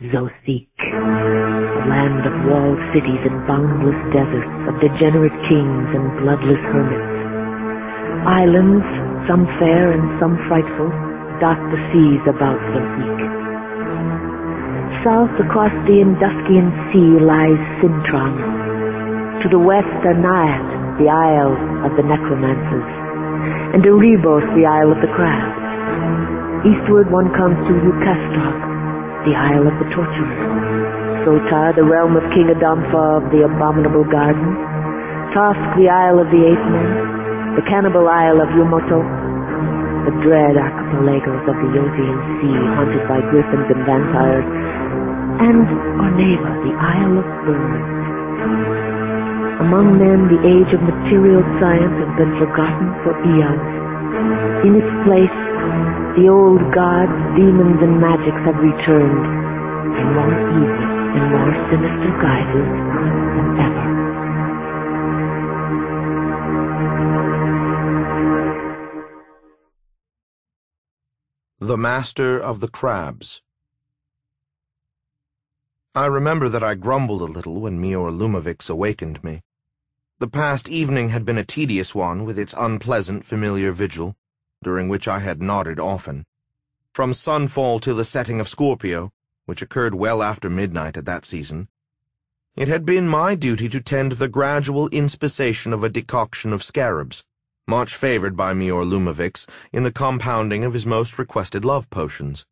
Zothique, a land of walled cities and boundless deserts, of degenerate kings and bloodless hermits. Islands, some fair and some frightful, dot the seas about Zothique. South across the Indaskian Sea lies Sintram. To the west are Naat, the isle of the necromancers, and Erebos, the isle of the crabs. Eastward one comes to Uccastrog, the isle of the torturers. Sotar, the realm of King Adompha of the abominable garden. Tosk, the isle of the eighth man. The cannibal isle of Yumoto. The dread archipelagos of the Yotian Sea, haunted by griffins and vampires. And Orneva, the isle of birds. Among men, the age of material science has been forgotten for eons. In its place, the old gods, demons, and magics have returned in more evil and more sinister guises than ever. The Master of the Crabs I remember that I grumbled a little when Mior Lumivix awakened me. The past evening had been a tedious one with its unpleasant familiar vigil, during which I had nodded often. From sunfall till the setting of Scorpio, which occurred well after midnight at that season, it had been my duty to tend the gradual inspissation of a decoction of scarabs, much favored by Mior Lumivix in the compounding of his most requested love potions.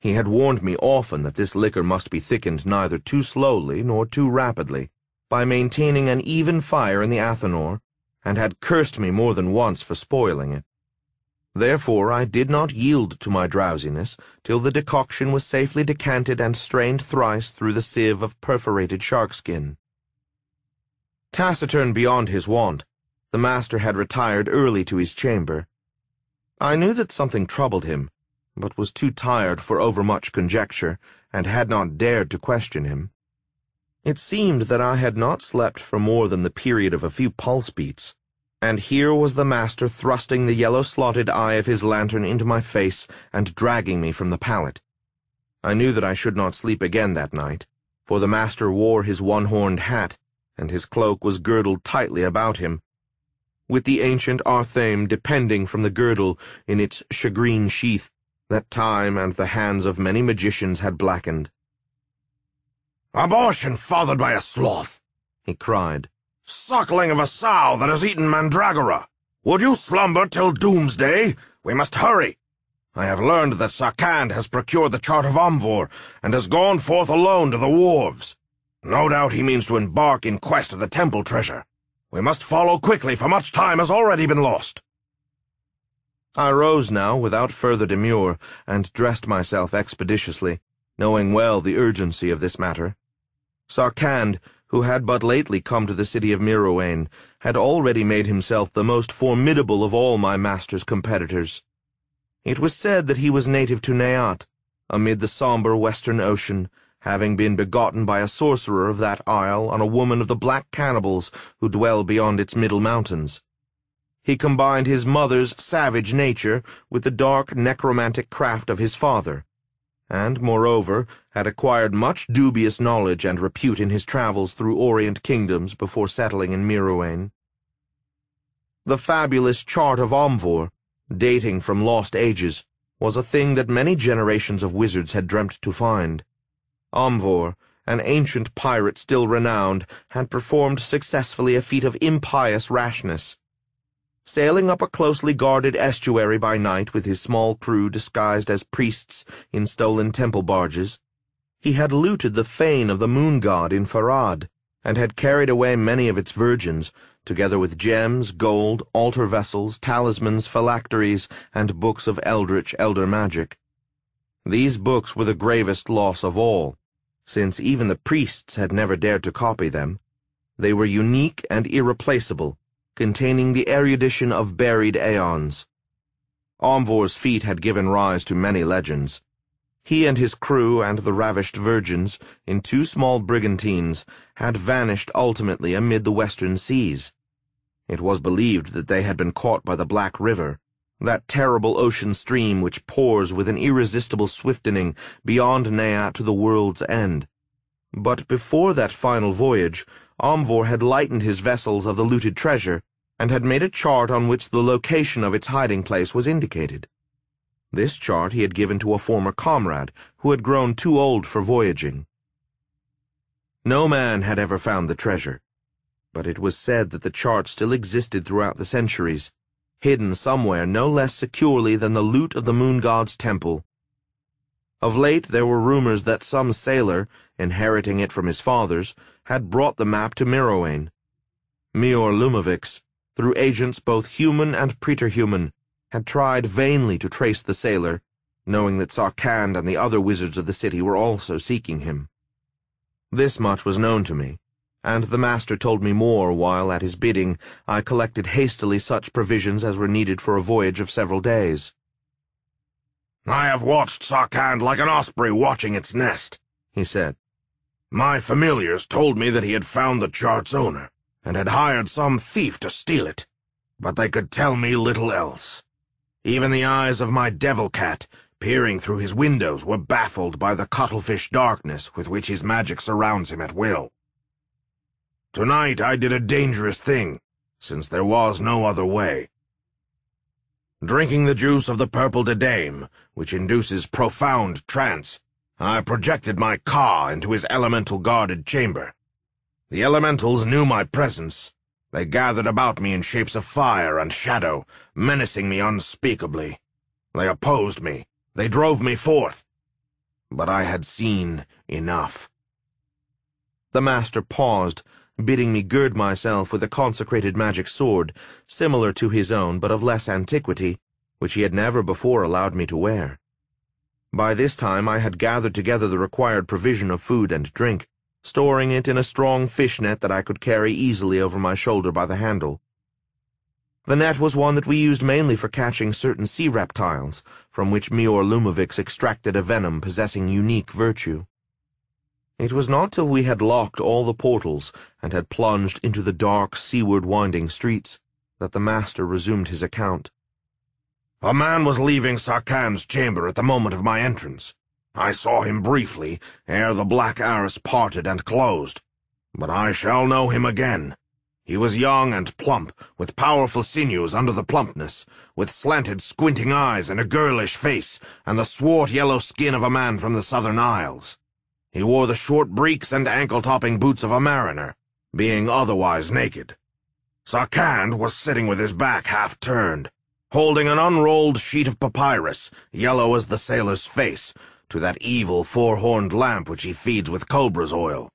He had warned me often that this liquor must be thickened neither too slowly nor too rapidly, by maintaining an even fire in the Athanor, and had cursed me more than once for spoiling it. Therefore I did not yield to my drowsiness till the decoction was safely decanted and strained thrice through the sieve of perforated sharkskin. Taciturn beyond his wont, the master had retired early to his chamber. I knew that something troubled him, but was too tired for overmuch conjecture, and had not dared to question him. It seemed that I had not slept for more than the period of a few pulse beats, and here was the master thrusting the yellow-slotted eye of his lantern into my face and dragging me from the pallet. I knew that I should not sleep again that night, for the master wore his one-horned hat, and his cloak was girdled tightly about him, with the ancient Arthame depending from the girdle in its shagreen sheath that time and the hands of many magicians had blackened. Abortion fathered by a sloth, he cried. Suckling of a sow that has eaten mandragora. Would you slumber till doomsday? We must hurry. I have learned that Sarcand has procured the chart of Omvor, and has gone forth alone to the wharves. No doubt he means to embark in quest of the temple treasure. We must follow quickly, for much time has already been lost. I rose now without further demur, and dressed myself expeditiously, knowing well the urgency of this matter. Sarcand, who had but lately come to the city of Mirouane, had already made himself the most formidable of all my master's competitors. It was said that he was native to Naat, amid the sombre western ocean, having been begotten by a sorcerer of that isle on a woman of the black cannibals who dwell beyond its middle mountains. He combined his mother's savage nature with the dark necromantic craft of his father, and, moreover, had acquired much dubious knowledge and repute in his travels through Orient kingdoms before settling in Mirouane. The fabulous chart of Omvor, dating from lost ages, was a thing that many generations of wizards had dreamt to find. Omvor, an ancient pirate still renowned, had performed successfully a feat of impious rashness, Sailing up a closely guarded estuary by night with his small crew disguised as priests in stolen temple barges, he had looted the fane of the moon god in Farad, and had carried away many of its virgins, together with gems, gold, altar vessels, talismans, phylacteries, and books of eldritch elder magic. These books were the gravest loss of all, since even the priests had never dared to copy them. They were unique and irreplaceable, containing the erudition of buried aeons. Omvor's feat had given rise to many legends. He and his crew and the ravished virgins, in two small brigantines, had vanished ultimately amid the western seas. It was believed that they had been caught by the Black River, that terrible ocean stream which pours with an irresistible swiftening beyond Naat to the world's end. But before that final voyage, Omvor had lightened his vessels of the looted treasure and had made a chart on which the location of its hiding place was indicated. This chart he had given to a former comrade who had grown too old for voyaging. No man had ever found the treasure, but it was said that the chart still existed throughout the centuries, hidden somewhere no less securely than the loot of the moon god's temple. Of late there were rumors that some sailor, inheriting it from his fathers, had brought the map to Mirouane. Mior Lumivix, through agents both human and preterhuman, had tried vainly to trace the sailor, knowing that Sarcand and the other wizards of the city were also seeking him. This much was known to me and the master told me more while, at his bidding, I collected hastily such provisions as were needed for a voyage of several days. I have watched Sarcand like an osprey watching its nest, he said. My familiars told me that he had found the chart's owner, and had hired some thief to steal it, but they could tell me little else. Even the eyes of my devil cat, peering through his windows, were baffled by the cuttlefish darkness with which his magic surrounds him at will. Tonight I did a dangerous thing, since there was no other way. Drinking the juice of the purple Dedaim, which induces profound trance, I projected my Ka into his elemental guarded chamber. The elementals knew my presence. They gathered about me in shapes of fire and shadow, menacing me unspeakably. They opposed me. They drove me forth. But I had seen enough. The master paused, bidding me gird myself with a consecrated magic sword, similar to his own but of less antiquity, which he had never before allowed me to wear. By this time I had gathered together the required provision of food and drink, storing it in a strong fish net that I could carry easily over my shoulder by the handle. The net was one that we used mainly for catching certain sea reptiles, from which Mior Lumivix extracted a venom possessing unique virtue. It was not till we had locked all the portals and had plunged into the dark, seaward winding streets that the master resumed his account. A man was leaving Sarcand's chamber at the moment of my entrance. I saw him briefly, ere the black arras parted and closed. But I shall know him again. He was young and plump, with powerful sinews under the plumpness, with slanted, squinting eyes and a girlish face, and the swart yellow skin of a man from the southern isles. He wore the short breeks and ankle-topping boots of a mariner, being otherwise naked. Sarcand was sitting with his back half-turned, holding an unrolled sheet of papyrus, yellow as the sailor's face, to that evil four-horned lamp which he feeds with cobra's oil.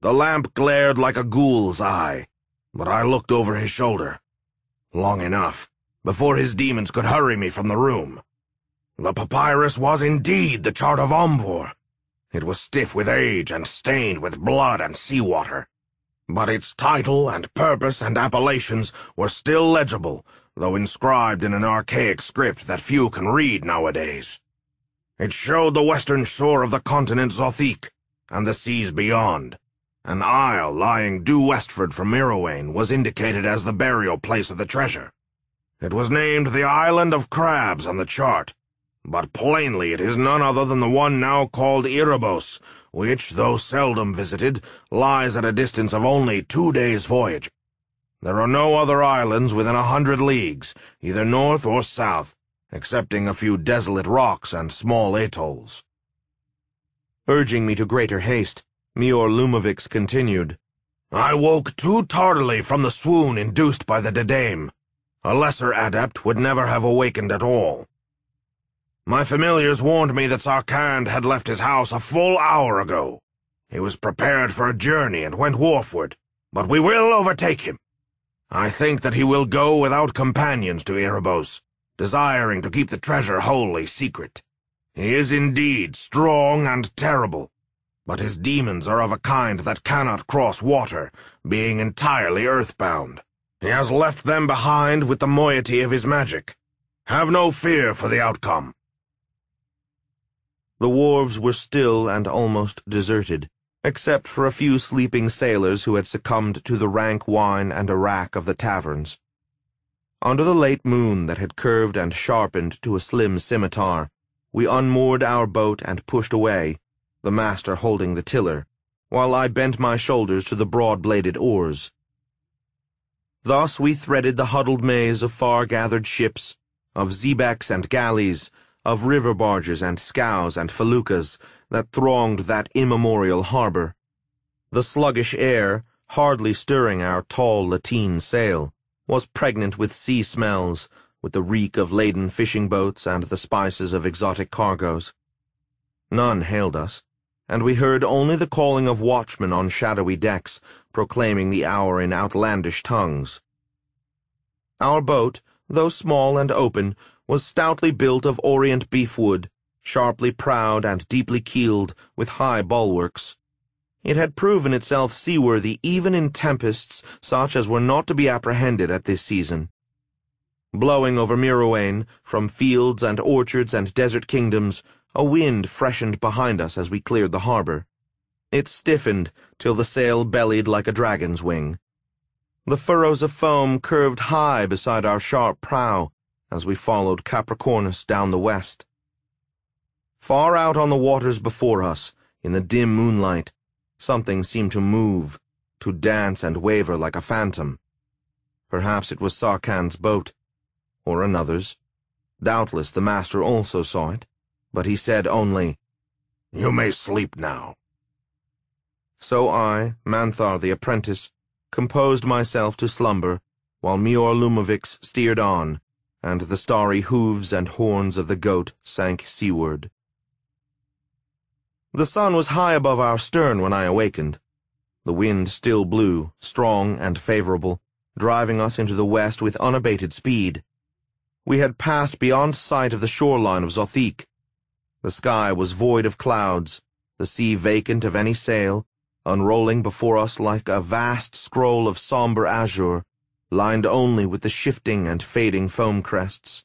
The lamp glared like a ghoul's eye, but I looked over his shoulder. Long enough, before his demons could hurry me from the room. The papyrus was indeed the chart of Omvor, it was stiff with age and stained with blood and seawater. But its title and purpose and appellations were still legible, though inscribed in an archaic script that few can read nowadays. It showed the western shore of the continent Zothique, and the seas beyond. An isle lying due westward from Mirouane was indicated as the burial place of the treasure. It was named the Island of Crabs on the chart, but plainly it is none other than the one now called Erebos, which, though seldom visited, lies at a distance of only two days' voyage. There are no other islands within a hundred leagues, either north or south, excepting a few desolate rocks and small atolls. Urging me to greater haste, Mior Lumivix continued, I woke too tardily from the swoon induced by the Dedaim. A lesser adept would never have awakened at all. My familiars warned me that Sarcand had left his house a full hour ago. He was prepared for a journey and went wharfward, but we will overtake him. I think that he will go without companions to Erebos, desiring to keep the treasure wholly secret. He is indeed strong and terrible, but his demons are of a kind that cannot cross water, being entirely earthbound. He has left them behind with the moiety of his magic. Have no fear for the outcome. The wharves were still and almost deserted, except for a few sleeping sailors who had succumbed to the rank wine and arrack of the taverns. Under the late moon that had curved and sharpened to a slim scimitar, we unmoored our boat and pushed away, the master holding the tiller, while I bent my shoulders to the broad-bladed oars. Thus we threaded the huddled maze of far-gathered ships, of xebecs and galleys, of river barges and scows and feluccas that thronged that immemorial harbor. The sluggish air, hardly stirring our tall lateen sail, was pregnant with sea smells, with the reek of laden fishing boats and the spices of exotic cargoes. None hailed us, and we heard only the calling of watchmen on shadowy decks, proclaiming the hour in outlandish tongues. Our boat, though small and open, was stoutly built of orient beefwood, sharply prowed and deeply keeled, with high bulwarks. It had proven itself seaworthy even in tempests such as were not to be apprehended at this season. Blowing over Mirouane, from fields and orchards and desert kingdoms, a wind freshened behind us as we cleared the harbor. It stiffened till the sail bellied like a dragon's wing. The furrows of foam curved high beside our sharp prow, as we followed Capricornus down the west. Far out on the waters before us, in the dim moonlight, something seemed to move, to dance and waver like a phantom. Perhaps it was Sarcand's boat, or another's. Doubtless the master also saw it, but he said only, You may sleep now. So I, Manthar the apprentice, composed myself to slumber, while Mior Lumivix steered on, and the starry hooves and horns of the goat sank seaward. The sun was high above our stern when I awakened. The wind still blew, strong and favorable, driving us into the west with unabated speed. We had passed beyond sight of the shoreline of Zothique. The sky was void of clouds, the sea vacant of any sail, unrolling before us like a vast scroll of somber azure, lined only with the shifting and fading foam crests.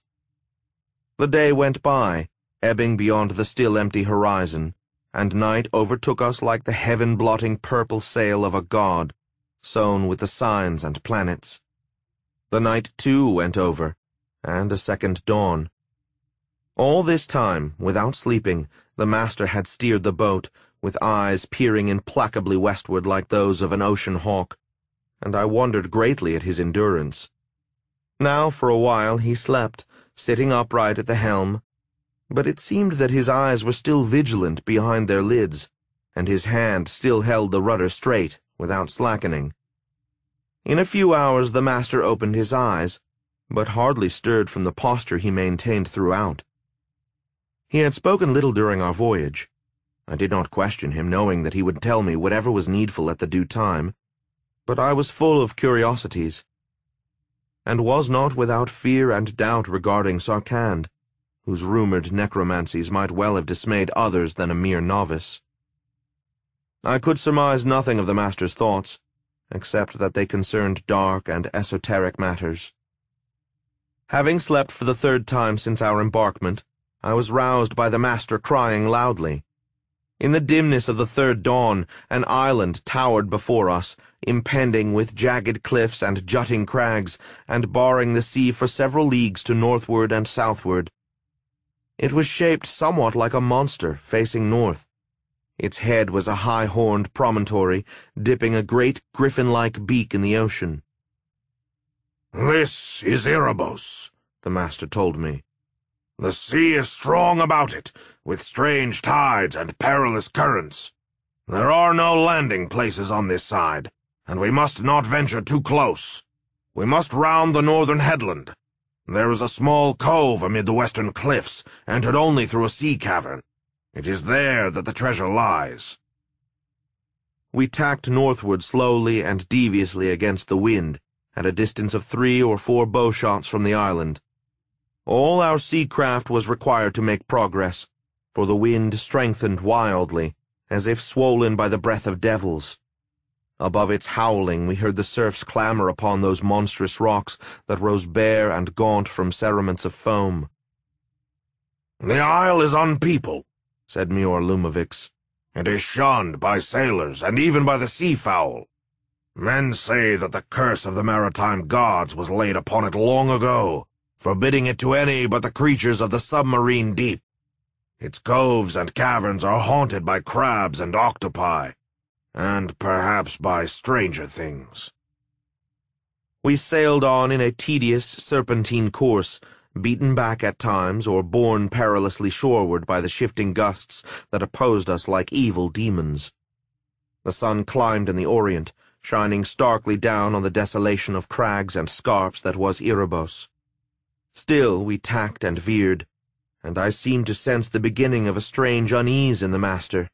The day went by, ebbing beyond the still empty horizon, and night overtook us like the heaven-blotting purple sail of a god, sown with the signs and planets. The night, too, went over, and a second dawn. All this time, without sleeping, the master had steered the boat, with eyes peering implacably westward like those of an ocean hawk, and I wondered greatly at his endurance. Now, for a while, he slept, sitting upright at the helm, but it seemed that his eyes were still vigilant behind their lids, and his hand still held the rudder straight, without slackening. In a few hours the master opened his eyes, but hardly stirred from the posture he maintained throughout. He had spoken little during our voyage. I did not question him, knowing that he would tell me whatever was needful at the due time, but I was full of curiosities, and was not without fear and doubt regarding Sarcand, whose rumored necromancies might well have dismayed others than a mere novice. I could surmise nothing of the master's thoughts, except that they concerned dark and esoteric matters. Having slept for the third time since our embarkment, I was roused by the master crying loudly. In the dimness of the third dawn, an island towered before us, impending with jagged cliffs and jutting crags, and barring the sea for several leagues to northward and southward. It was shaped somewhat like a monster, facing north. Its head was a high-horned promontory, dipping a great griffin-like beak in the ocean. This is Erebos, the master told me. The sea is strong about it, with strange tides and perilous currents. There are no landing places on this side, and we must not venture too close. We must round the northern headland. There is a small cove amid the western cliffs, entered only through a sea cavern. It is there that the treasure lies. We tacked northward slowly and deviously against the wind, at a distance of three or four bowshots from the island. All our sea craft was required to make progress, for the wind strengthened wildly, as if swollen by the breath of devils. Above its howling we heard the surfs clamor upon those monstrous rocks that rose bare and gaunt from cerements of foam. The isle is unpeopled, said Mior Lumivix. It is shunned by sailors and even by the seafowl. Men say that the curse of the maritime gods was laid upon it long ago, forbidding it to any but the creatures of the submarine deep. Its coves and caverns are haunted by crabs and octopi, and perhaps by stranger things. We sailed on in a tedious, serpentine course, beaten back at times or borne perilously shoreward by the shifting gusts that opposed us like evil demons. The sun climbed in the orient, shining starkly down on the desolation of crags and scarps that was Erebos. Still we tacked and veered, and I seemed to sense the beginning of a strange unease in the master.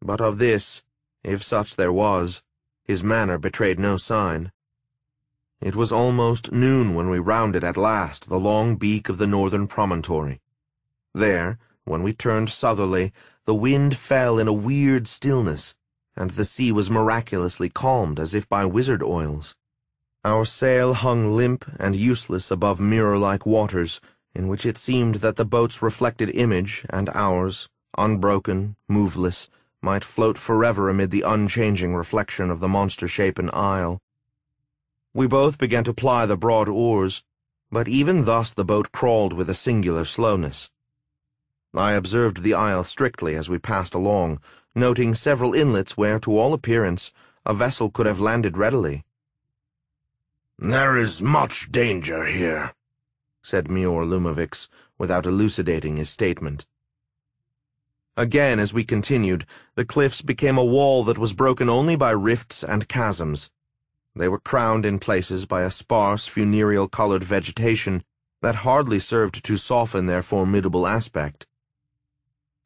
But of this, if such there was, his manner betrayed no sign. It was almost noon when we rounded at last the long beak of the northern promontory. There, when we turned southerly, the wind fell in a weird stillness, and the sea was miraculously calmed as if by wizard oils. Our sail hung limp and useless above mirror-like waters, in which it seemed that the boat's reflected image and ours, unbroken, moveless, might float forever amid the unchanging reflection of the monster-shapen isle. We both began to ply the broad oars, but even thus the boat crawled with a singular slowness. I observed the isle strictly as we passed along, noting several inlets where, to all appearance, a vessel could have landed readily. There is much danger here, said Mior Lumivix, without elucidating his statement. Again, as we continued, the cliffs became a wall that was broken only by rifts and chasms. They were crowned in places by a sparse, funereal-colored vegetation that hardly served to soften their formidable aspect.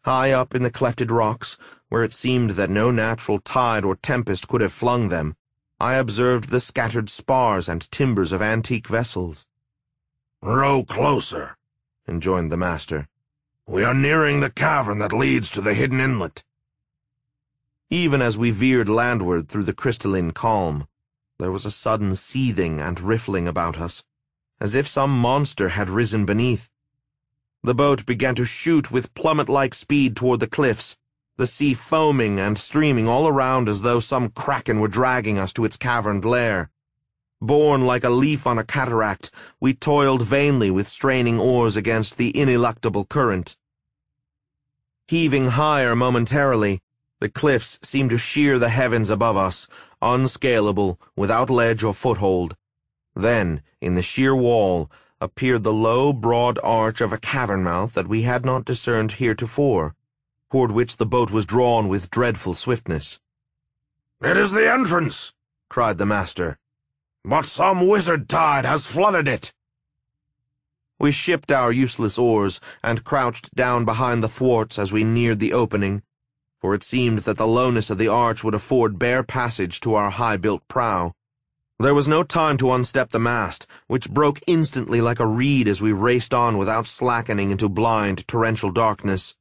High up in the clefted rocks, where it seemed that no natural tide or tempest could have flung them, I observed the scattered spars and timbers of antique vessels. Row closer, enjoined the master. We are nearing the cavern that leads to the hidden inlet. Even as we veered landward through the crystalline calm, there was a sudden seething and riffling about us, as if some monster had risen beneath. The boat began to shoot with plummet-like speed toward the cliffs, the sea foaming and streaming all around as though some kraken were dragging us to its caverned lair. Borne like a leaf on a cataract, we toiled vainly with straining oars against the ineluctable current. Heaving higher momentarily, the cliffs seemed to shear the heavens above us, unscalable, without ledge or foothold. Then, in the sheer wall, appeared the low, broad arch of a cavern mouth that we had not discerned heretofore, toward which the boat was drawn with dreadful swiftness. It is the entrance, cried the master. But some wizard tide has flooded it. We shipped our useless oars and crouched down behind the thwarts as we neared the opening, for it seemed that the lowness of the arch would afford bare passage to our high-built prow. There was no time to unstep the mast, which broke instantly like a reed as we raced on without slackening into blind, torrential darkness.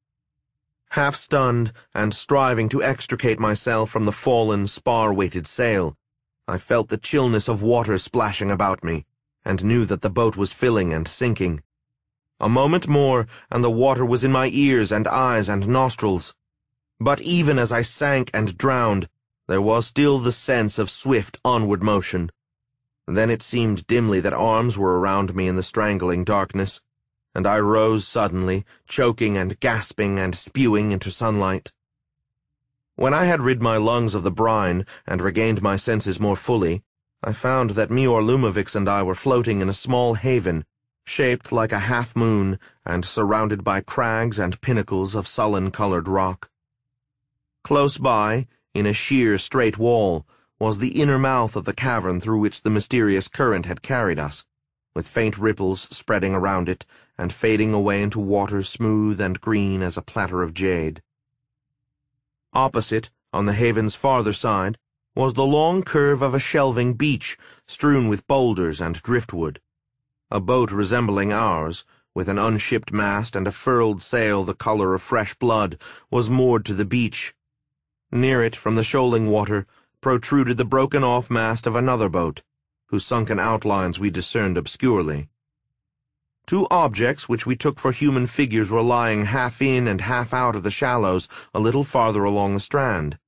Half stunned, and striving to extricate myself from the fallen, spar-weighted sail, I felt the chillness of water splashing about me, and knew that the boat was filling and sinking. A moment more, and the water was in my ears and eyes and nostrils. But even as I sank and drowned, there was still the sense of swift onward motion. Then it seemed dimly that arms were around me in the strangling darkness, and I rose suddenly, choking and gasping and spewing into sunlight. When I had rid my lungs of the brine and regained my senses more fully, I found that Mior Lumivix and I were floating in a small haven, shaped like a half-moon and surrounded by crags and pinnacles of sullen-colored rock. Close by, in a sheer, straight wall, was the inner mouth of the cavern through which the mysterious current had carried us, with faint ripples spreading around it and fading away into water smooth and green as a platter of jade. Opposite, on the haven's farther side, was the long curve of a shelving beach strewn with boulders and driftwood. A boat resembling ours, with an unshipped mast and a furled sail the color of fresh blood, was moored to the beach, Near it, from the shoaling water, protruded the broken-off mast of another boat, whose sunken outlines we discerned obscurely. Two objects which we took for human figures were lying half in and half out of the shallows a little farther along the strand.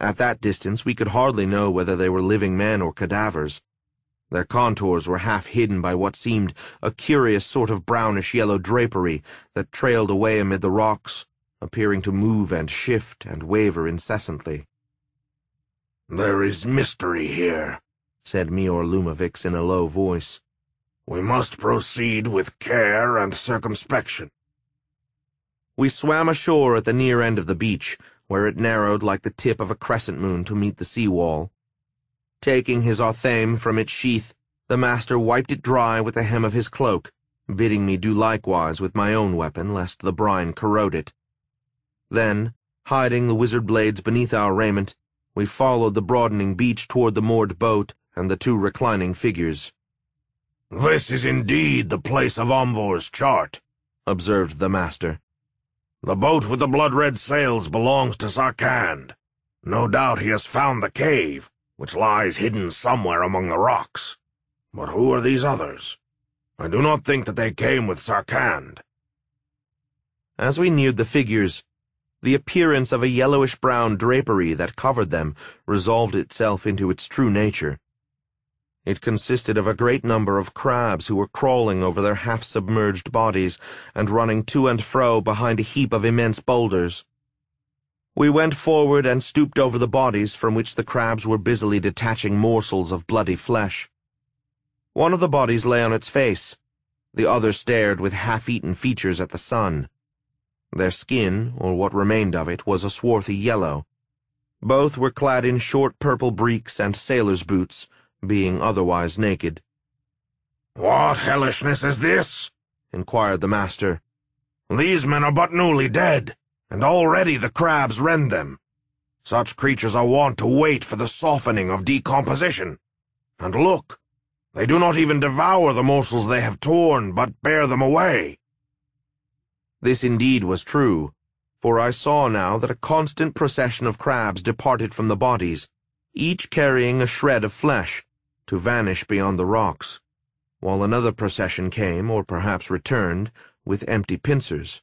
At that distance, we could hardly know whether they were living men or cadavers. Their contours were half hidden by what seemed a curious sort of brownish-yellow drapery that trailed away amid the rocks, appearing to move and shift and waver incessantly. There is mystery here, said Mior Lumivix in a low voice. We must proceed with care and circumspection. We swam ashore at the near end of the beach, where it narrowed like the tip of a crescent moon to meet the sea-wall. Taking his Arthame from its sheath, the master wiped it dry with the hem of his cloak, bidding me do likewise with my own weapon, lest the brine corrode it. Then, hiding the wizard blades beneath our raiment, we followed the broadening beach toward the moored boat and the two reclining figures. This is indeed the place of Omvor's chart, observed the master. The boat with the blood-red sails belongs to Sarcand. No doubt he has found the cave, which lies hidden somewhere among the rocks. But who are these others? I do not think that they came with Sarcand. As we neared the figures, the appearance of a yellowish-brown drapery that covered them resolved itself into its true nature. It consisted of a great number of crabs who were crawling over their half-submerged bodies and running to and fro behind a heap of immense boulders. We went forward and stooped over the bodies from which the crabs were busily detaching morsels of bloody flesh. One of the bodies lay on its face. The other stared with half-eaten features at the sun. Their skin, or what remained of it, was a swarthy yellow. Both were clad in short purple breeks and sailor's boots, being otherwise naked. What hellishness is this? inquired the master. These men are but newly dead and already the crabs rend them. Such creatures are wont to wait for the softening of decomposition. And look, they do not even devour the morsels they have torn, but bear them away. This indeed was true, for I saw now that a constant procession of crabs departed from the bodies, each carrying a shred of flesh, to vanish beyond the rocks, while another procession came, or perhaps returned, with empty pincers.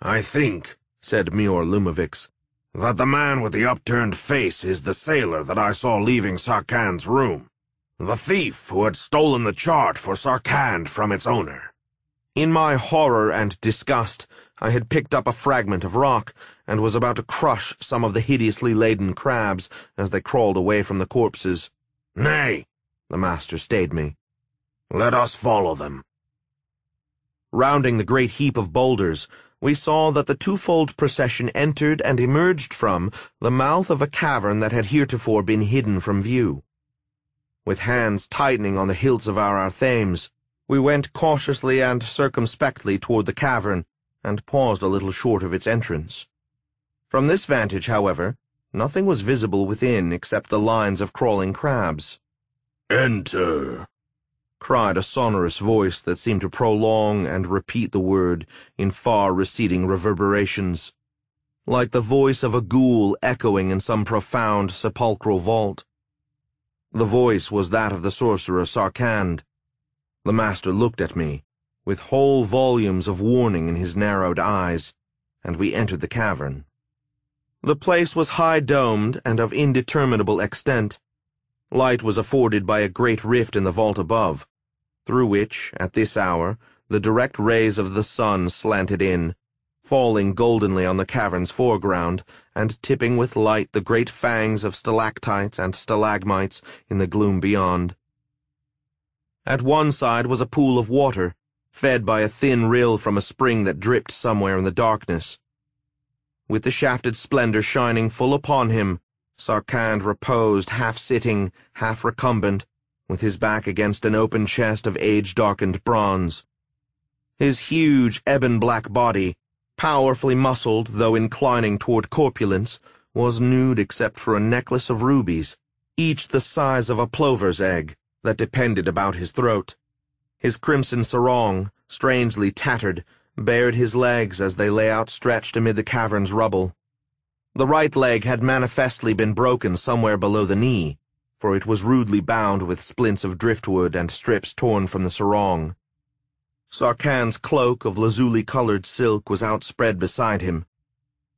I think, said Mior Lumivix, that the man with the upturned face is the sailor that I saw leaving Sarcand's room. The thief who had stolen the chart for Sarcand from its owner. In my horror and disgust, I had picked up a fragment of rock and was about to crush some of the hideously laden crabs as they crawled away from the corpses. Nay, the master stayed me. Let us follow them. Rounding the great heap of boulders, we saw that the twofold procession entered and emerged from the mouth of a cavern that had heretofore been hidden from view. With hands tightening on the hilts of our Arthames, we went cautiously and circumspectly toward the cavern, and paused a little short of its entrance. From this vantage, however, nothing was visible within except the lines of crawling crabs. Enter, cried a sonorous voice that seemed to prolong and repeat the word in far-receding reverberations, like the voice of a ghoul echoing in some profound sepulchral vault. The voice was that of the sorcerer Sarcand. The master looked at me, with whole volumes of warning in his narrowed eyes, and we entered the cavern. The place was high-domed and of indeterminable extent. Light was afforded by a great rift in the vault above, through which, at this hour, the direct rays of the sun slanted in, falling goldenly on the cavern's foreground, and tipping with light the great fangs of stalactites and stalagmites in the gloom beyond. At one side was a pool of water, fed by a thin rill from a spring that dripped somewhere in the darkness. With the shafted splendor shining full upon him, Sarcand reposed half-sitting, half-recumbent, with his back against an open chest of age-darkened bronze. His huge, ebon-black body, powerfully muscled though inclining toward corpulence, was nude except for a necklace of rubies, each the size of a plover's egg, that depended about his throat. His crimson sarong, strangely tattered, bared his legs as they lay outstretched amid the cavern's rubble. The right leg had manifestly been broken somewhere below the knee, for it was rudely bound with splints of driftwood and strips torn from the sarong. Sarcand's cloak of lazuli-colored silk was outspread beside him.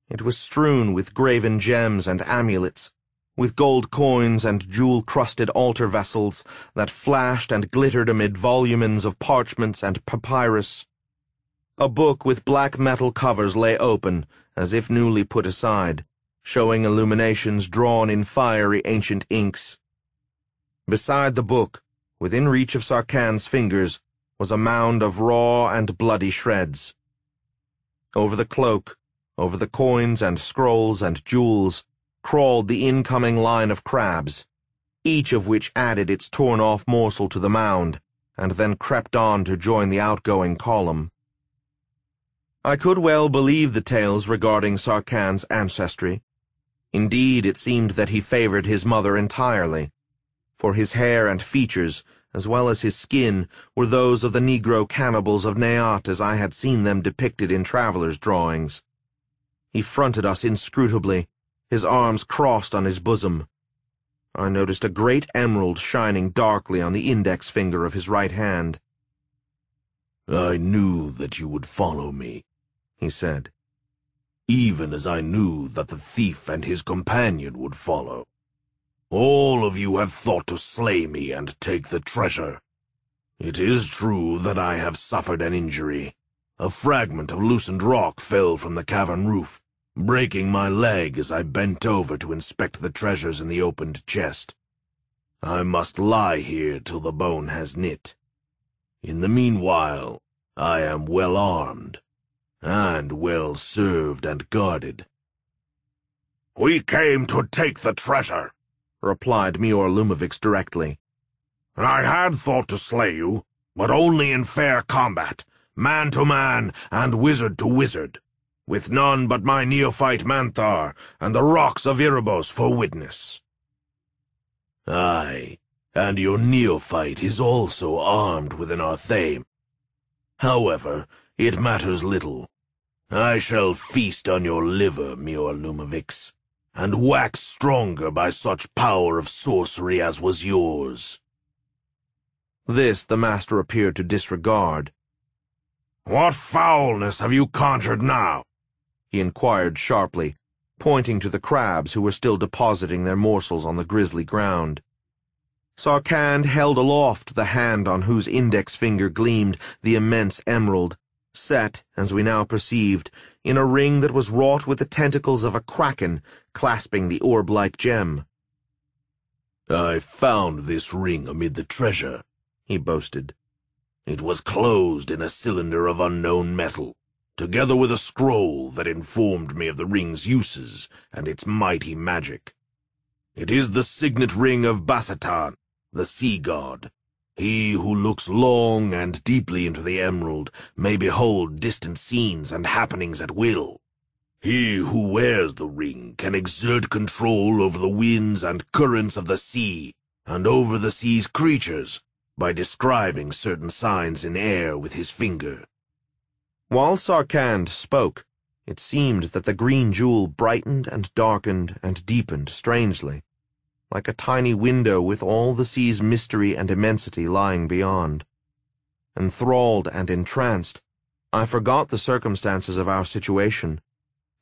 It was strewn with graven gems and amulets, with gold coins and jewel-crusted altar vessels that flashed and glittered amid volumens of parchments and papyrus. A book with black metal covers lay open, as if newly put aside, showing illuminations drawn in fiery ancient inks. Beside the book, within reach of Sarcand's fingers, was a mound of raw and bloody shreds. Over the cloak, over the coins and scrolls and jewels, crawled the incoming line of crabs, each of which added its torn-off morsel to the mound, and then crept on to join the outgoing column. I could well believe the tales regarding Sarcand's ancestry. Indeed, it seemed that he favored his mother entirely, for his hair and features, as well as his skin, were those of the Negro cannibals of Naat as I had seen them depicted in travelers' drawings. He fronted us inscrutably, his arms crossed on his bosom. I noticed a great emerald shining darkly on the index finger of his right hand. I knew that you would follow me, he said, even as I knew that the thief and his companion would follow. All of you have thought to slay me and take the treasure. It is true that I have suffered an injury. A fragment of loosened rock fell from the cavern roof, breaking my leg as I bent over to inspect the treasures in the opened chest. I must lie here till the bone has knit. In the meanwhile, I am well armed, and well served and guarded. We came to take the treasure, replied Mior Lumivix directly. I had thought to slay you, but only in fair combat, man to man and wizard to wizard with none but my neophyte Manthar and the rocks of Erebos for witness. Aye, and your neophyte is also armed with an Arthame. However, it matters little. I shall feast on your liver, Mior Lumivix, and wax stronger by such power of sorcery as was yours. This the master appeared to disregard. What foulness have you conjured now? he inquired sharply, pointing to the crabs who were still depositing their morsels on the grisly ground. Sarcand held aloft the hand on whose index finger gleamed the immense emerald, set, as we now perceived, in a ring that was wrought with the tentacles of a kraken clasping the orb-like gem. I found this ring amid the treasure, he boasted. It was closed in a cylinder of unknown metal together with a scroll that informed me of the ring's uses and its mighty magic. It is the signet ring of Basatan, the sea god. He who looks long and deeply into the emerald may behold distant scenes and happenings at will. He who wears the ring can exert control over the winds and currents of the sea, and over the sea's creatures, by describing certain signs in air with his finger. While Sarcand spoke, it seemed that the green jewel brightened and darkened and deepened strangely, like a tiny window with all the sea's mystery and immensity lying beyond. Enthralled and entranced, I forgot the circumstances of our situation,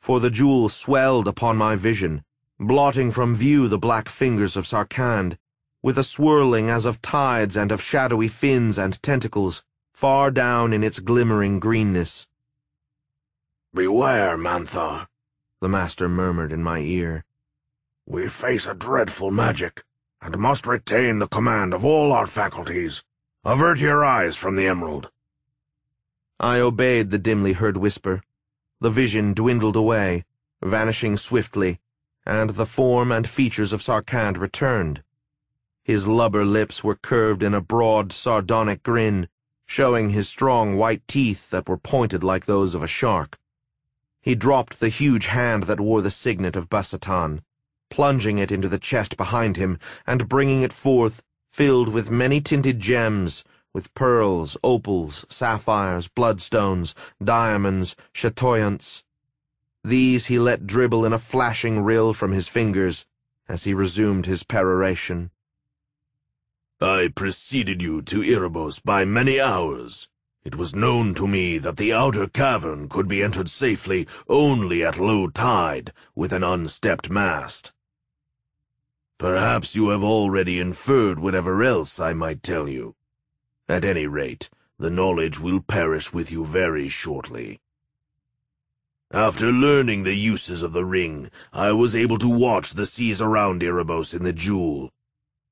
for the jewel swelled upon my vision, blotting from view the black fingers of Sarcand, with a swirling as of tides and of shadowy fins and tentacles, far down in its glimmering greenness. Beware, Manthar, the master murmured in my ear. We face a dreadful magic, and must retain the command of all our faculties. Avert your eyes from the emerald. I obeyed the dimly heard whisper. The vision dwindled away, vanishing swiftly, and the form and features of Sarcand returned. His lubber lips were curved in a broad, sardonic grin, showing his strong white teeth that were pointed like those of a shark. He dropped the huge hand that wore the signet of Basatan, plunging it into the chest behind him and bringing it forth, filled with many-tinted gems, with pearls, opals, sapphires, bloodstones, diamonds, chatoyants. These he let dribble in a flashing rill from his fingers as he resumed his peroration. I preceded you to Erebos by many hours, It was known to me that the outer cavern could be entered safely only at low tide with an unstepped mast. Perhaps you have already inferred whatever else I might tell you. At any rate, the knowledge will perish with you very shortly. After learning the uses of the ring, I was able to watch the seas around Erebos in the Jewel.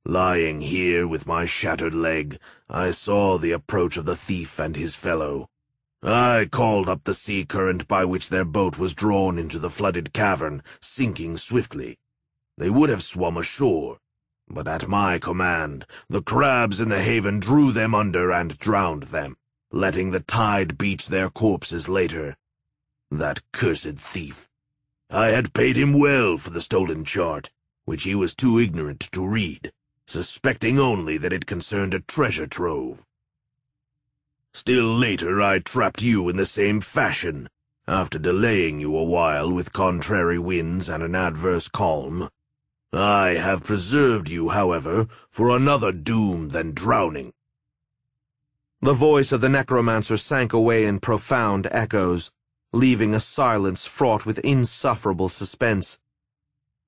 Lying here with my shattered leg, I saw the approach of the thief and his fellow. I called up the sea current by which their boat was drawn into the flooded cavern, sinking swiftly. They would have swum ashore, but at my command, the crabs in the haven drew them under and drowned them, letting the tide beach their corpses later. That cursed thief. I had paid him well for the stolen chart, which he was too ignorant to read suspecting only that it concerned a treasure trove. Still later I trapped you in the same fashion, after delaying you a while with contrary winds and an adverse calm. I have preserved you, however, for another doom than drowning. The voice of the necromancer sank away in profound echoes, leaving a silence fraught with insufferable suspense.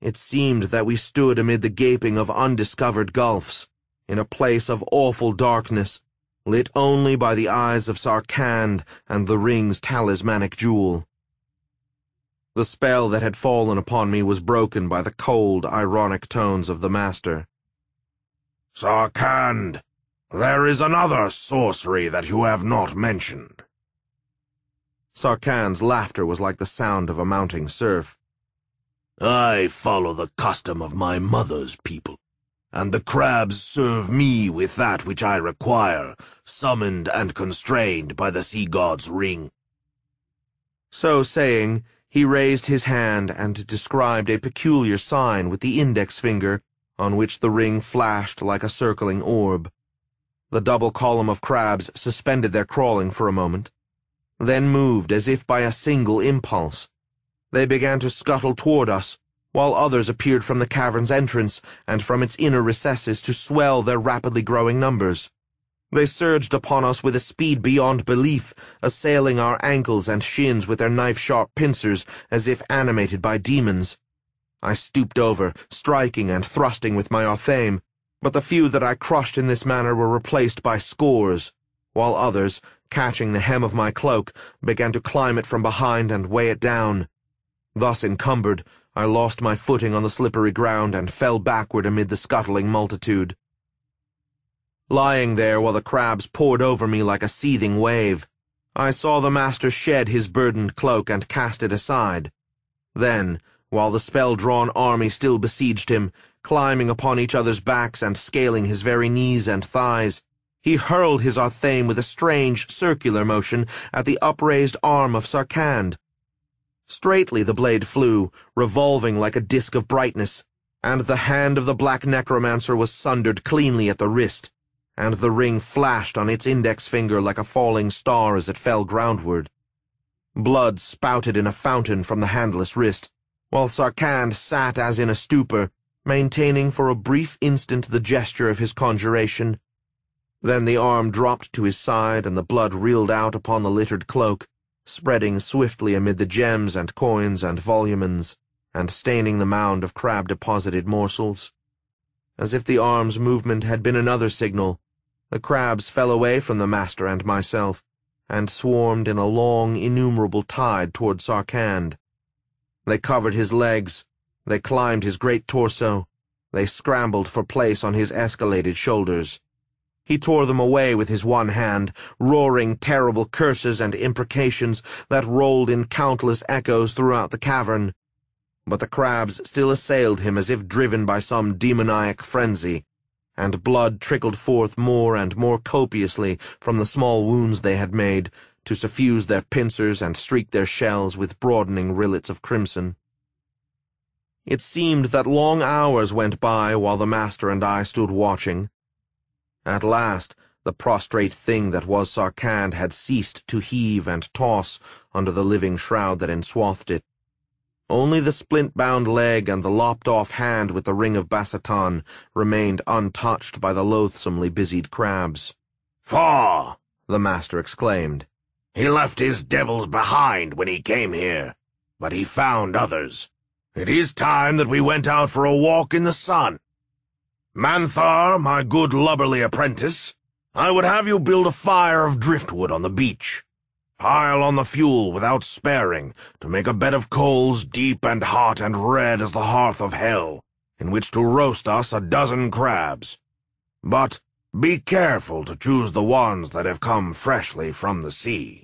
It seemed that we stood amid the gaping of undiscovered gulfs, in a place of awful darkness, lit only by the eyes of Sarcand and the ring's talismanic jewel. The spell that had fallen upon me was broken by the cold, ironic tones of the master. Sarcand, there is another sorcery that you have not mentioned. Sarcand's laughter was like the sound of a mounting surf. I follow the custom of my mother's people, and the crabs serve me with that which I require, summoned and constrained by the sea god's ring. So saying, he raised his hand and described a peculiar sign with the index finger, on which the ring flashed like a circling orb. The double column of crabs suspended their crawling for a moment, then moved as if by a single impulse. They began to scuttle toward us, while others appeared from the cavern's entrance and from its inner recesses to swell their rapidly growing numbers. They surged upon us with a speed beyond belief, assailing our ankles and shins with their knife-sharp pincers as if animated by demons. I stooped over, striking and thrusting with my athame, but the few that I crushed in this manner were replaced by scores, while others, catching the hem of my cloak, began to climb it from behind and weigh it down. Thus encumbered, I lost my footing on the slippery ground and fell backward amid the scuttling multitude. Lying there while the crabs poured over me like a seething wave, I saw the master shed his burdened cloak and cast it aside. Then, while the spell-drawn army still besieged him, climbing upon each other's backs and scaling his very knees and thighs, he hurled his athame with a strange circular motion at the upraised arm of Sarcand. Straightly the blade flew, revolving like a disk of brightness, and the hand of the black necromancer was sundered cleanly at the wrist, and the ring flashed on its index finger like a falling star as it fell groundward. Blood spouted in a fountain from the handless wrist, while Sarcand sat as in a stupor, maintaining for a brief instant the gesture of his conjuration. Then the arm dropped to his side and the blood reeled out upon the littered cloak, spreading swiftly amid the gems and coins and volumens, and staining the mound of crab-deposited morsels. As if the arm's movement had been another signal, the crabs fell away from the master and myself, and swarmed in a long, innumerable tide toward Sarcand. They covered his legs, they climbed his great torso, they scrambled for place on his escalated shoulders. He tore them away with his one hand, roaring terrible curses and imprecations that rolled in countless echoes throughout the cavern. But the crabs still assailed him as if driven by some demoniac frenzy, and blood trickled forth more and more copiously from the small wounds they had made, to suffuse their pincers and streak their shells with broadening rillets of crimson. It seemed that long hours went by while the master and I stood watching, at last, the prostrate thing that was Sarcand had ceased to heave and toss under the living shroud that enswathed it. Only the splint-bound leg and the lopped-off hand with the ring of Basatan remained untouched by the loathsomely busied crabs. Faugh! the master exclaimed. He left his devils behind when he came here, but he found others. It is time that we went out for a walk in the sun. Manthar, my good lubberly apprentice, I would have you build a fire of driftwood on the beach. Pile on the fuel without sparing, to make a bed of coals deep and hot and red as the hearth of hell, in which to roast us a dozen crabs. But be careful to choose the ones that have come freshly from the sea.